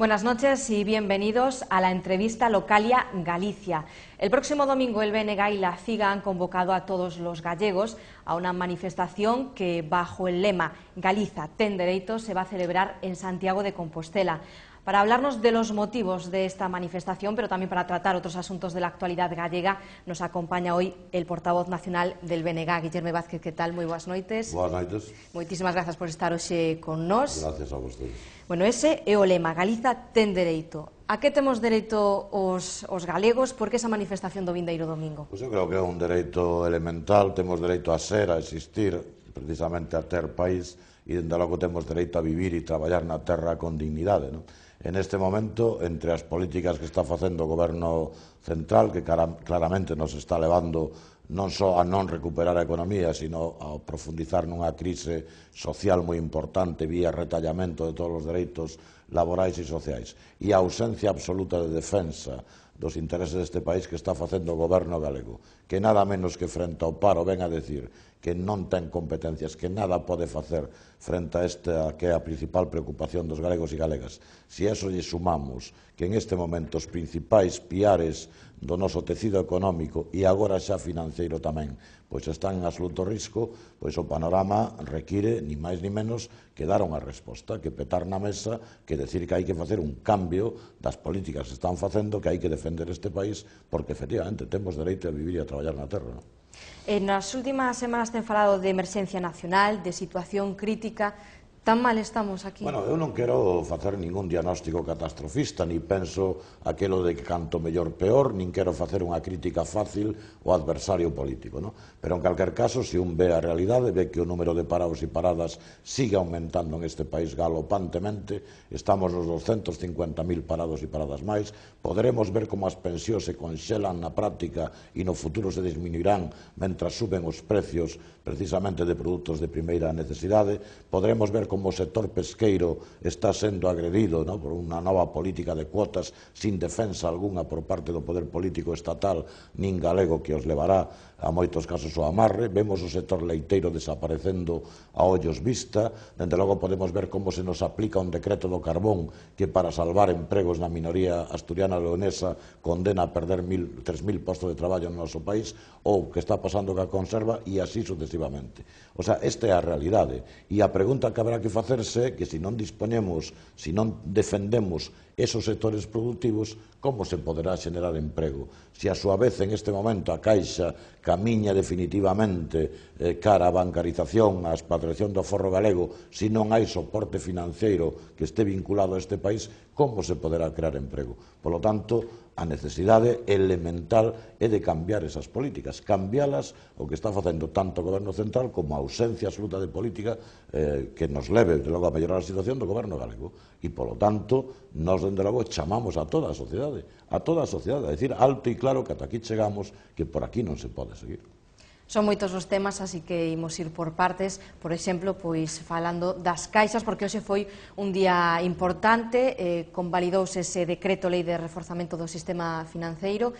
Buenas noches y bienvenidos a la entrevista Localia Galicia. El próximo domingo el BNG y la CIGA han convocado a todos los gallegos a una manifestación que bajo el lema Galiza ten se va a celebrar en Santiago de Compostela para hablarnos de los motivos de esta manifestación, pero también para tratar otros asuntos de la actualidad gallega, nos acompaña hoy el portavoz nacional del BNG, Guillermo Vázquez. Que tal? Muy boas noites. Boas noites. Moitísimas grazas por estar hoxe eh, con nós. Gracias a vostedes. Bueno, ese é o lema, Galiza ten dereito. A que temos dereito os, os galegos? Por que esa manifestación do vindeiro domingo? Pois eu creo que é un dereito elemental, temos dereito a ser, a existir, precisamente a ter país, e dende logo temos dereito a vivir e traballar na terra con dignidade, non? en este momento entre as políticas que está facendo o goberno central que claramente nos está levando non só a non recuperar a economía, sino a profundizar nunha crise social moi importante vía retallamento de todos os dereitos laborais e sociais. E a ausencia absoluta de defensa dos intereses deste país que está facendo o goberno galego, que nada menos que frente ao paro ven a decir que non ten competencias, que nada pode facer frente a esta que é a principal preocupación dos galegos e galegas. Se si eso lle sumamos que en este momento os principais piares do noso tecido económico e agora xa financeiro tamén, pois están en absoluto risco, pois o panorama require ni máis ni menos que dar unha resposta, que petar na mesa, que decir que hai que facer un cambio das políticas que están facendo, que hai que defender este país, porque efectivamente temos dereito a vivir e a traballar na terra. Non? En nas últimas semanas ten falado de emerxencia nacional, de situación crítica, Tan mal estamos aquí. Bueno, eu non quero facer ningún diagnóstico catastrofista, ni penso aquelo de canto mellor peor, nin quero facer unha crítica fácil ao adversario político, no? Pero en calquer caso, se un ve a realidade, ve que o número de parados e paradas sigue aumentando en este país galopantemente, estamos nos 250.000 parados e paradas máis, poderemos ver como as pensións se conxelan na práctica e no futuro se disminuirán mentras suben os precios precisamente de produtos de primeira necesidade, podremos ver como o sector pesqueiro está sendo agredido no? por unha nova política de cuotas sin defensa alguna por parte do poder político estatal nin galego que os levará a moitos casos o amarre, vemos o sector leiteiro desaparecendo a ollos vista, dende logo podemos ver como se nos aplica un decreto do carbón que para salvar empregos na minoría asturiana leonesa condena a perder 3.000 postos de traballo no noso país ou que está pasando ca conserva e así sucesivamente. O sea, esta é a realidade e a pregunta que habrá que facerse que se non dispoñemos, se non defendemos esos sectores productivos, como se poderá xenerar emprego? Se a súa vez en este momento a Caixa camiña definitivamente eh, cara a bancarización, a expatriación do forro galego, se non hai soporte financeiro que este vinculado a este país, como se poderá crear emprego? Por lo tanto, a necesidade elemental é de cambiar esas políticas, cambialas o que está facendo tanto o Goberno Central como a ausencia absoluta de política eh, que nos leve, de logo, a mellorar a situación do Goberno galego e polo tanto, nos dende logo chamamos a toda a sociedade, a toda a sociedade, a decir alto e claro que ata aquí chegamos, que por aquí non se pode seguir. Son moitos os temas, así que imos ir por partes, por exemplo, pois falando das caixas, porque hoxe foi un día importante, eh, convalidouse ese decreto lei de reforzamento do sistema financeiro.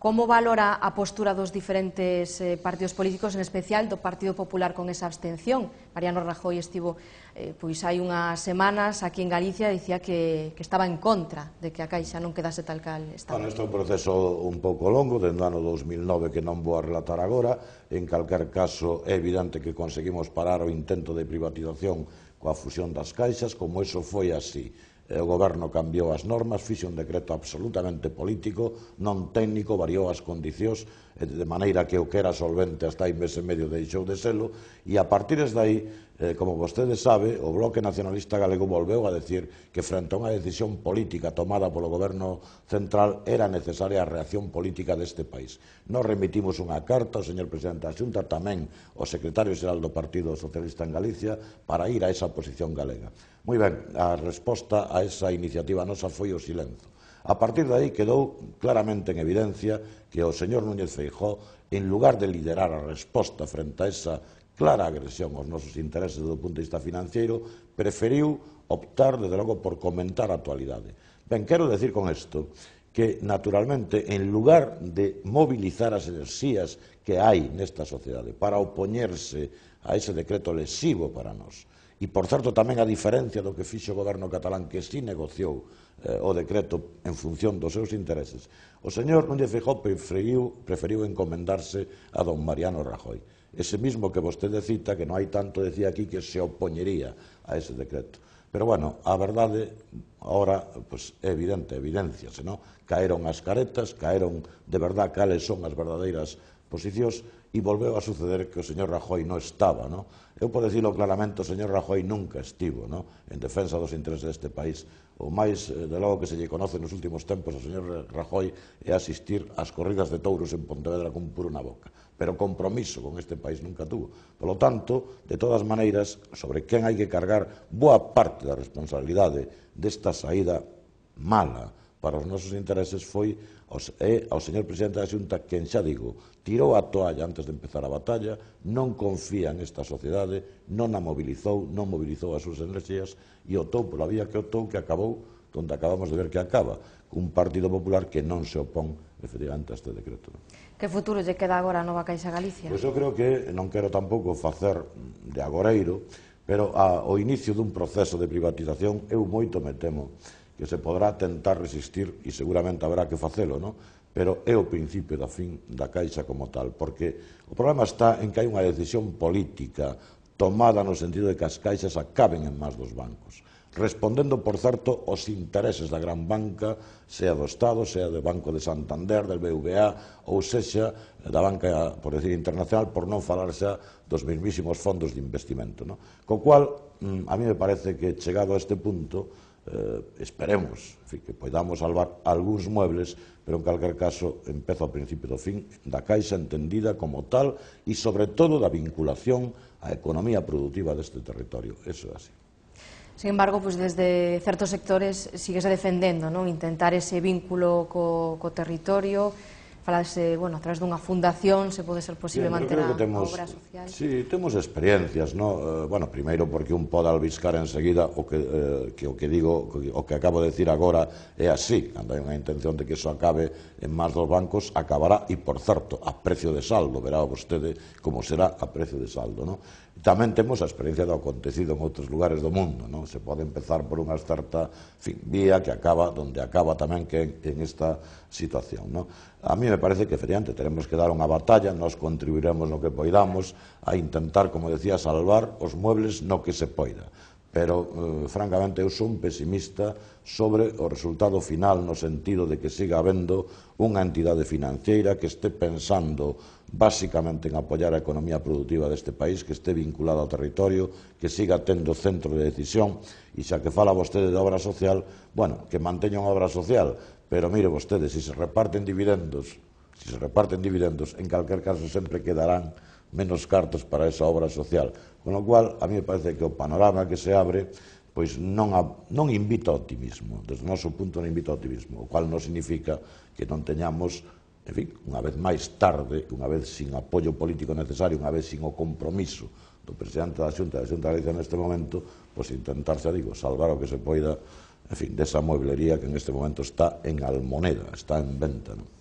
Como valora a postura dos diferentes eh, partidos políticos, en especial do Partido Popular con esa abstención? Mariano Rajoy estivo eh, pois hai unhas semanas aquí en Galicia dicía que, que estaba en contra de que a Caixa non quedase tal cal estaba. Bueno, este é un proceso un pouco longo, dende o ano 2009 que non vou a relatar agora, en calquer caso é evidente que conseguimos parar o intento de privatización coa fusión das caixas, como eso foi así o goberno cambiou as normas, fixe un decreto absolutamente político, non técnico, variou as condicións de maneira que o que era solvente hasta aí mes e medio deixou de selo e a partir de aí eh, como vostede sabe, o Bloque Nacionalista Galego volveu a decir que frente a unha decisión política tomada polo Goberno Central era necesaria a reacción política deste país. Nos remitimos unha carta ao señor Presidente da Xunta, tamén ao Secretario Xeral do Partido Socialista en Galicia, para ir a esa posición galega. Moi ben, a resposta a esa iniciativa nosa foi o silenzo. A partir de aí quedou claramente en evidencia que o señor Núñez Feijóo en lugar de liderar a resposta frente a esa clara agresión aos nosos intereses do punto de vista financeiro, preferiu optar, desde logo, por comentar a actualidade. Ben, quero decir con isto que, naturalmente, en lugar de mobilizar as enerxías que hai nesta sociedade para opoñerse a ese decreto lesivo para nós, E, por certo, tamén a diferencia do que fixo o goberno catalán, que sí negociou eh, o decreto en función dos seus intereses, o señor Núñez Fijó preferiu, preferiu encomendarse a don Mariano Rajoy. Ese mismo que vostede cita, que non hai tanto, decía aquí que se opoñería a ese decreto. Pero, bueno, a verdade, ahora, pues, é evidente, evidencia, senón, Caeron as caretas, caeron de verdad cales son as verdadeiras posicións, e volveu a suceder que o señor Rajoy non estaba, no? Eu por decirlo claramente, o señor Rajoy nunca estivo, no? En defensa dos intereses deste país. O máis, eh, de logo, que se lle conoce nos últimos tempos ao señor Rajoy é asistir ás corridas de touros en Pontevedra con puro na boca. Pero compromiso con este país nunca tuvo. Por lo tanto, de todas maneiras, sobre quen hai que cargar boa parte da responsabilidade desta saída mala para os nosos intereses foi os, é eh, ao señor presidente da Xunta quen xa digo, tirou a toalla antes de empezar a batalla, non confía nesta sociedade, non a mobilizou, non mobilizou as súas enerxías e otou pola vía que otou que acabou onde acabamos de ver que acaba, cun Partido Popular que non se opón efectivamente a este decreto. Que futuro lle queda agora a Nova Caixa Galicia? Pois eu creo que non quero tampouco facer de agoreiro, pero a, o inicio dun proceso de privatización eu moito me temo que se podrá tentar resistir e seguramente habrá que facelo, non? pero é o principio da fin da Caixa como tal, porque o problema está en que hai unha decisión política tomada no sentido de que as caixas acaben en más dos bancos, respondendo, por certo, aos intereses da gran banca, sea do Estado, sea do Banco de Santander, del BVA, ou sexa da banca, por decir, internacional, por non falar xa dos mismísimos fondos de investimento. No? Co cual, mm, a mí me parece que, chegado a este punto, eh, esperemos en fin, que poidamos salvar algúns muebles, pero en calquer caso empezo ao principio do fin da caixa entendida como tal e sobre todo da vinculación á economía productiva deste territorio. Eso é así. Sin embargo, pues desde certos sectores sigues defendendo non intentar ese vínculo co, co territorio, falase, bueno, a través dunha fundación se pode ser posible Bien, manter a, temos, a obra social. Sí, temos experiencias, no? Eh, bueno, primeiro porque un pode albiscar enseguida o que, eh, que o que digo, o que acabo de decir agora é así, cando hai unha intención de que iso acabe en más dos bancos, acabará, e por certo, a precio de saldo, verá vostede como será a precio de saldo, no? Tamén temos a experiencia do acontecido en outros lugares do mundo, non? Se pode empezar por unha certa fin, vía que acaba, donde acaba tamén que en esta situación, non? A mí me parece que, efectivamente, teremos que dar unha batalla, nos contribuiremos no que poidamos a intentar, como decía, salvar os muebles no que se poida pero eh, francamente eu son pesimista sobre o resultado final no sentido de que siga habendo unha entidade financeira que este pensando basicamente en apoiar a economía productiva deste país, que este vinculado ao territorio, que siga tendo centro de decisión, e xa que fala vostede de obra social, bueno, que manteña unha obra social, pero mire vostede, se se reparten dividendos, se se reparten dividendos, en calquer caso sempre quedarán menos cartos para esa obra social. Con lo cual, a mí me parece que o panorama que se abre pois non, a, non invita ao optimismo, desde o noso punto non invita ao optimismo, o cual non significa que non teñamos, en fin, unha vez máis tarde, unha vez sin apoio político necesario, unha vez sin o compromiso do presidente da Xunta, da Xunta de Galicia neste momento, pois intentar, xa digo, salvar o que se poida, en fin, desa mueblería que en este momento está en Almoneda, está en venta, non?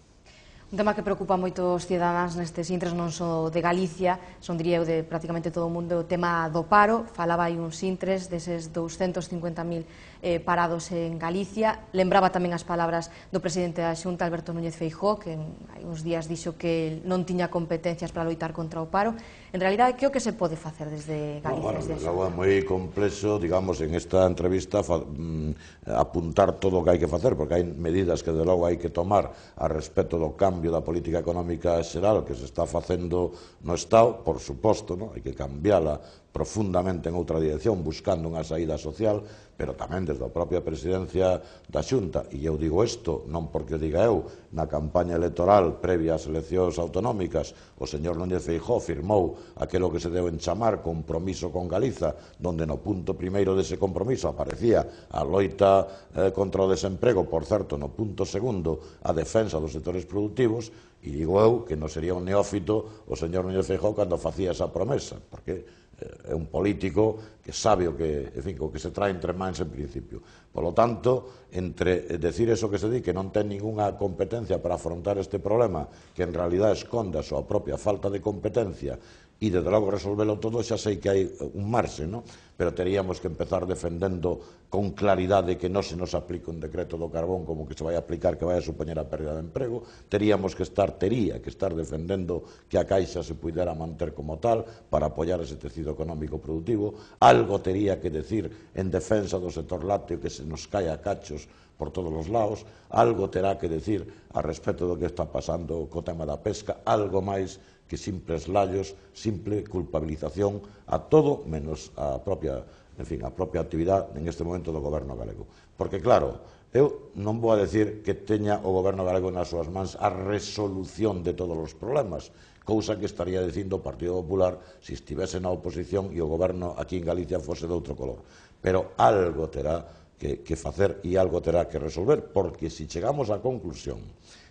Un tema que preocupa moito os cidadáns nestes intres non só de Galicia, son diría eu de prácticamente todo o mundo, o tema do paro, falaba aí uns intres deses 250.000 eh, parados en Galicia. Lembraba tamén as palabras do presidente da Xunta, Alberto Núñez Feijó, que hai uns días dixo que non tiña competencias para loitar contra o paro. En realidad, que o que se pode facer desde Galicia? No, bueno, desde moi complexo, digamos, en esta entrevista fa, mm, apuntar todo o que hai que facer, porque hai medidas que, de logo, hai que tomar a respecto do cambio da política económica xeral que se está facendo no Estado, por suposto, no? hai que cambiala profundamente en outra dirección, buscando unha saída social, pero tamén desde a propia presidencia da Xunta, e eu digo isto non porque o diga eu, na campaña electoral previa ás eleccións autonómicas, o señor Núñez Feijó firmou aquelo que se deu en chamar compromiso con Galiza, donde no punto primeiro dese compromiso aparecía a loita eh, contra o desemprego, por certo, no punto segundo, a defensa dos sectores productivos, e digo eu que non sería un neófito o señor Núñez Feijó cando facía esa promesa, porque é un político que sabe o que, en fin, o que se trae entre mans en principio. Por lo tanto, entre decir eso que se di que non ten ninguna competencia para afrontar este problema, que en realidad esconda a súa propia falta de competencia e desde logo resolvelo todo xa sei que hai un marxe, no? pero teríamos que empezar defendendo con claridade que non se nos aplique un decreto do carbón como que se vai aplicar que vai a supoñer a pérdida de emprego, teríamos que estar, tería que estar defendendo que a Caixa se pudera manter como tal para apoiar ese tecido económico productivo, algo tería que decir en defensa do sector lácteo que se nos cae a cachos por todos os lados, algo terá que decir a respecto do que está pasando co tema da pesca, algo máis que simples lallos, simple culpabilización a todo menos a propia, en fin, a propia actividade en este momento do goberno galego. Porque claro, eu non vou a decir que teña o goberno galego nas súas mans a resolución de todos os problemas, cousa que estaría dicindo o Partido Popular se estivese na oposición e o goberno aquí en Galicia fose de outro color. Pero algo terá que, que facer e algo terá que resolver, porque se chegamos á conclusión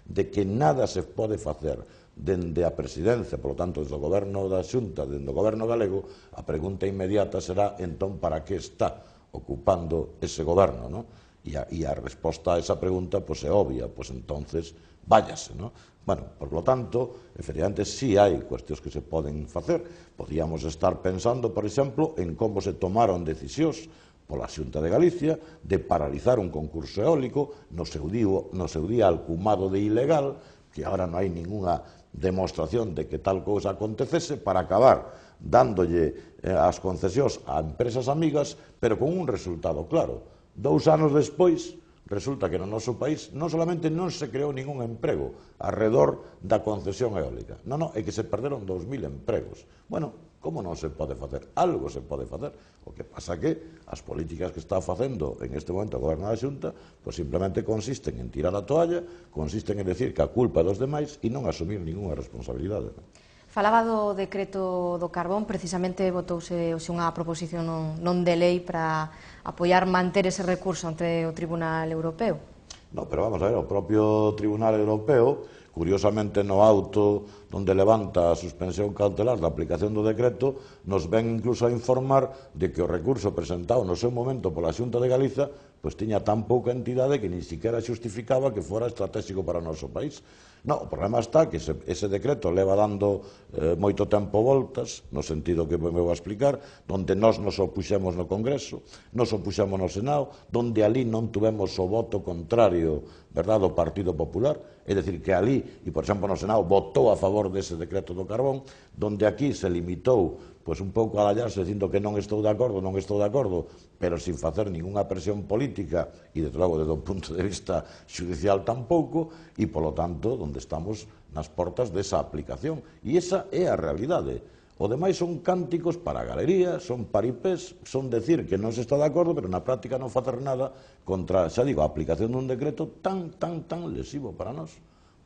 de que nada se pode facer dende a presidencia, polo tanto, desde o goberno da Xunta, dende o goberno galego, a pregunta inmediata será entón para que está ocupando ese goberno, non? E a, e a resposta a esa pregunta pois, é obvia, pois entonces váyase, non? Bueno, por lo tanto, efectivamente, sí hai cuestións que se poden facer. Podíamos estar pensando, por exemplo, en como se tomaron decisións pola Xunta de Galicia de paralizar un concurso eólico no seu día, no seu día alcumado de ilegal, que agora non hai ninguna demostración de que tal cousa acontecese para acabar dándolle eh, as concesións a empresas amigas, pero con un resultado claro. Dous anos despois, resulta que no noso país non solamente non se creou ningún emprego alrededor da concesión eólica, non, non, é que se perderon 2.000 empregos. Bueno, Como non se pode facer? Algo se pode facer. O que pasa que as políticas que está facendo en este momento o goberno da Xunta pois simplemente consisten en tirar a toalla, consisten en decir que a culpa é dos demais e non asumir ninguna responsabilidade. Falaba do decreto do carbón, precisamente votouse hoxe unha proposición non, non de lei para apoiar manter ese recurso ante o Tribunal Europeo. No, pero vamos a ver, o propio Tribunal Europeo curiosamente no auto donde levanta a suspensión cautelar da aplicación do decreto, nos ven incluso a informar de que o recurso presentado no seu momento pola Xunta de Galiza pois tiña tan pouca entidade que nin siquiera xustificaba que fora estratégico para o noso país. No, o problema está que ese, ese decreto leva dando eh, moito tempo voltas, no sentido que me vou a explicar, donde nós nos opuxemos no Congreso, nos opuxemos no Senado, donde ali non tuvemos o voto contrario verdad, do Partido Popular, é dicir, que ali, e por exemplo no Senado, votou a favor dese decreto do carbón, donde aquí se limitou pois un pouco a gallarse dicindo que non estou de acordo, non estou de acordo, pero sin facer ninguna presión política e, desde logo, desde un punto de vista judicial tampouco, e, polo tanto, onde estamos nas portas desa aplicación. E esa é a realidade. O demais son cánticos para a galería, son paripés, son decir que non se está de acordo, pero na práctica non facer nada contra, xa digo, a aplicación dun decreto tan, tan, tan lesivo para nós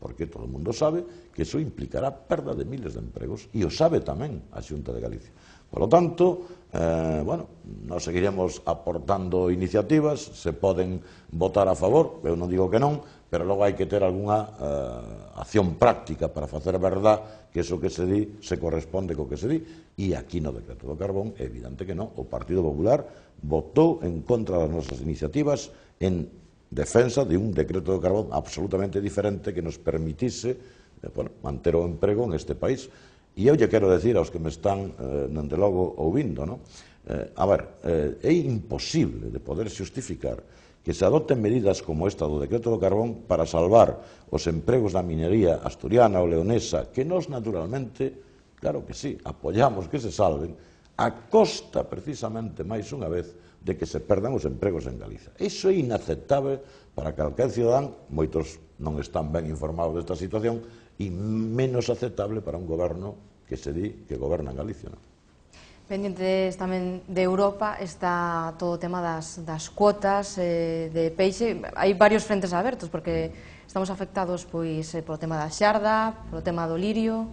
porque todo o mundo sabe que iso implicará perda de miles de empregos, e o sabe tamén a Xunta de Galicia. Por lo tanto, eh, bueno, nos seguiremos aportando iniciativas, se poden votar a favor, eu non digo que non, pero logo hai que ter algunha eh, acción práctica para facer verdad que eso que se di se corresponde co que se di e aquí no decreto do carbón é evidente que non, o Partido Popular votou en contra das nosas iniciativas en defensa de un decreto do carbón absolutamente diferente que nos permitise eh, bueno, manter o emprego neste país. E eu lle quero decir aos que me están, eh, dende logo, ouvindo, no? eh, a ver, eh, é imposible de poder justificar que se adopten medidas como esta do decreto do carbón para salvar os empregos da minería asturiana ou leonesa, que nós naturalmente, claro que sí, apoyamos que se salven, a costa precisamente máis unha vez de que se perdan os empregos en Galiza. Iso é inaceptable para calquer cidadán, moitos non están ben informados desta situación, e menos aceptable para un goberno que se di que goberna en Galicia. Non? Pendientes tamén de Europa está todo o tema das, das cuotas eh, de peixe. Hai varios frentes abertos, porque estamos afectados pois eh, polo tema da xarda, polo tema do lirio...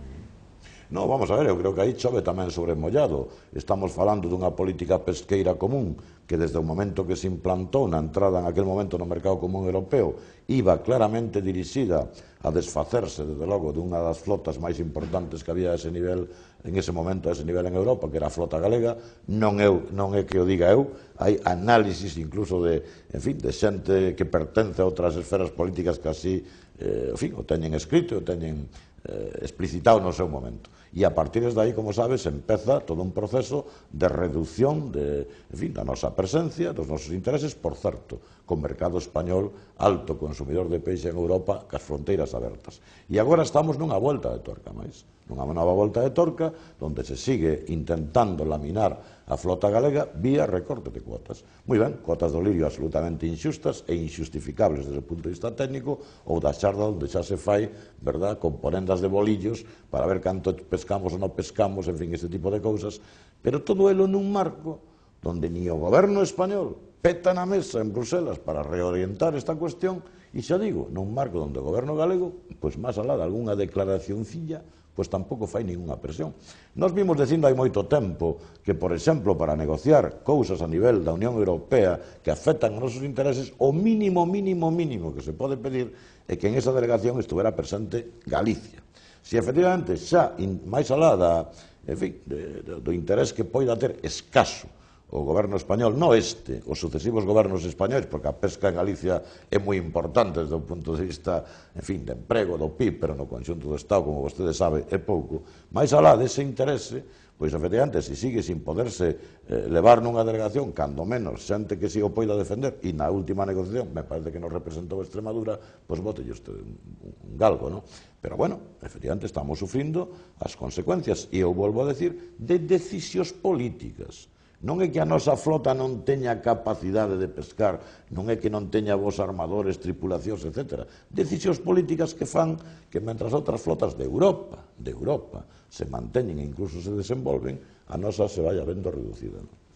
No, vamos a ver, eu creo que aí chove tamén sobre mollado. Estamos falando dunha política pesqueira común que desde o momento que se implantou na entrada en aquel momento no mercado común europeo iba claramente dirixida a desfacerse, desde logo, dunha das flotas máis importantes que había a ese nivel en ese momento a ese nivel en Europa, que era a flota galega, non, eu, non é que o diga eu, hai análisis incluso de, en fin, de xente que pertence a outras esferas políticas que así, eh, en fin, o teñen escrito, o teñen eh, explicitado no seu momento. E a partir de aí, como sabes, empeza todo un proceso de reducción de, en fin, da nosa presencia, dos nosos intereses, por certo, con mercado español alto consumidor de peixe en Europa, cas fronteiras abertas. E agora estamos nunha volta de tuerca máis nunha nova volta de torca, onde se sigue intentando laminar a flota galega vía recorte de cuotas. Moi ben, cuotas do lirio absolutamente inxustas e injustificables desde o punto de vista técnico ou da xarda onde xa se fai, verdad, componendas de bolillos para ver canto pescamos ou non pescamos, en fin, este tipo de cousas, pero todo elo nun marco donde ni o goberno español peta na mesa en Bruselas para reorientar esta cuestión e xa digo, nun marco donde o goberno galego, pois máis alá de algunha declaracióncilla pois tampouco fai ninguna presión. Nós vimos dicindo hai moito tempo que, por exemplo, para negociar cousas a nivel da Unión Europea que afectan os nosos intereses, o mínimo, mínimo, mínimo que se pode pedir é que en esa delegación estuvera presente Galicia. Si efectivamente xa máis alá da, en fin, de, de, do interés que poida ter escaso o goberno español, no este, os sucesivos gobernos españoles, porque a pesca en Galicia é moi importante desde o punto de vista, en fin, de emprego, do PIB, pero no conxunto do Estado, como vostede sabe, é pouco. Mais alá dese interese, pois efectivamente, se sigue sin poderse eh, levar nunha delegación, cando menos, xente que si o poida defender, e na última negociación, me parece que nos representou Extremadura, pois bote usted un, un galgo, non? Pero bueno, efectivamente, estamos sufrindo as consecuencias, e eu volvo a decir, de decisións políticas Non é que a nosa flota non teña capacidade de pescar, non é que non teña vos armadores, tripulacións, etc. Decisións políticas que fan que, mentras outras flotas de Europa, de Europa, se manteñen e incluso se desenvolven, a nosa se vaya vendo reducida. Non?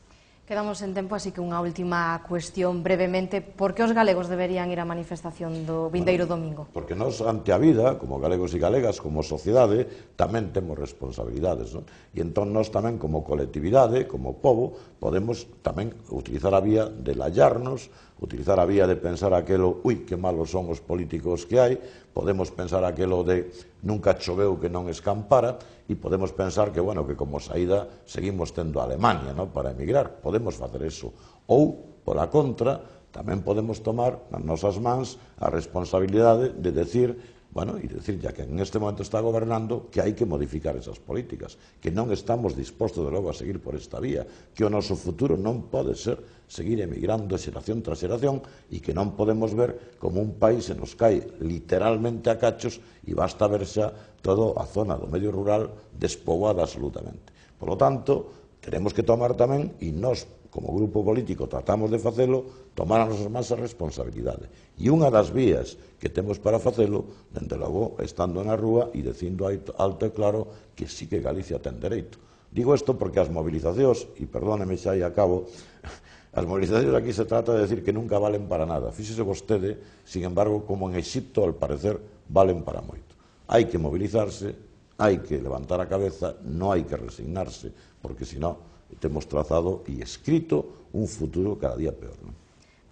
Quedamos en tempo, así que unha última cuestión brevemente. Por que os galegos deberían ir á manifestación do vindeiro bueno, domingo? Porque nós, ante a vida, como galegos e galegas, como sociedade, tamén temos responsabilidades. Non? E entón nós tamén, como colectividade, como povo, podemos tamén utilizar a vía de lallarnos, utilizar a vía de pensar aquelo ui, que malos son os políticos que hai, podemos pensar aquelo de nunca choveu que non escampara e podemos pensar que, bueno, que como saída seguimos tendo a Alemania no? para emigrar, podemos facer eso. Ou, pola contra, tamén podemos tomar nas nosas mans a responsabilidade de decir Bueno, e decir, ya que en este momento está gobernando, que hai que modificar esas políticas, que non estamos dispostos de logo a seguir por esta vía, que o noso futuro non pode ser seguir emigrando xeración tras xeración e que non podemos ver como un país se nos cae literalmente a cachos e basta ver xa toda a zona do medio rural despoboada absolutamente. Por lo tanto, Teremos que tomar tamén, e nós, como grupo político, tratamos de facelo, tomar a nosas máis responsabilidades. responsabilidade. E unha das vías que temos para facelo, dende logo, estando na rúa e dicindo alto e claro que sí que Galicia ten dereito. Digo isto porque as movilizacións, e perdóneme xa e acabo, As movilizacións aquí se trata de decir que nunca valen para nada. Fíxese vostede, sin embargo, como en Egipto, al parecer, valen para moito. Hai que movilizarse, hai que levantar a cabeza, non hai que resignarse porque senón temos trazado e escrito un futuro cada día peor. Non?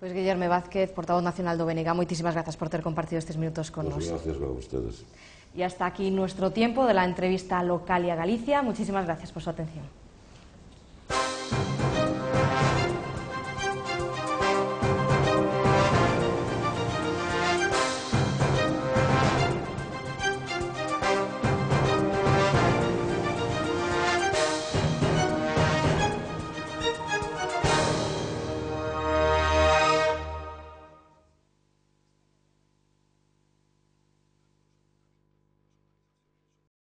Pois Guillerme Vázquez, portavoz nacional do BNG, moitísimas grazas por ter compartido estes minutos con pues nos. Gracias a ustedes. Y hasta aquí nuestro tiempo de la entrevista local y a Galicia. Muchísimas gracias por su atención.